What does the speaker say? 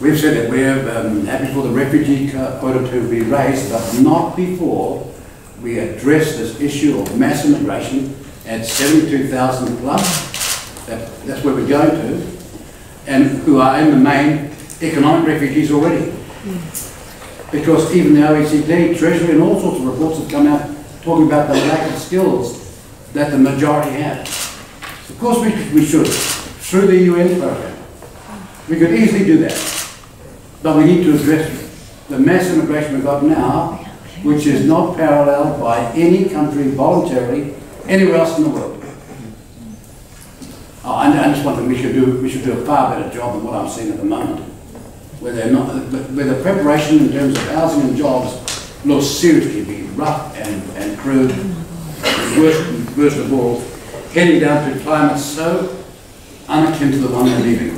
We've said that we're um, happy for the refugee quota to be raised, but not before we address this issue of mass immigration at 72,000 plus. That, that's where we're going to, and who are in the main economic refugees already. Because even the OECD, Treasury, and all sorts of reports have come out talking about the lack of skills that the majority have. Of course, we, we should, through the UN program. We could easily do that. But we need to address the mass immigration we've got now, which is not paralleled by any country voluntarily anywhere else in the world. Oh, I, I just want that we should do, we should do a far better job than what I'm seeing at the moment. Where they're not, where the preparation in terms of housing and jobs looks seriously be rough and, and crude. And Worst, worst of all, heading down to a climate so unakin to the one we're leaving.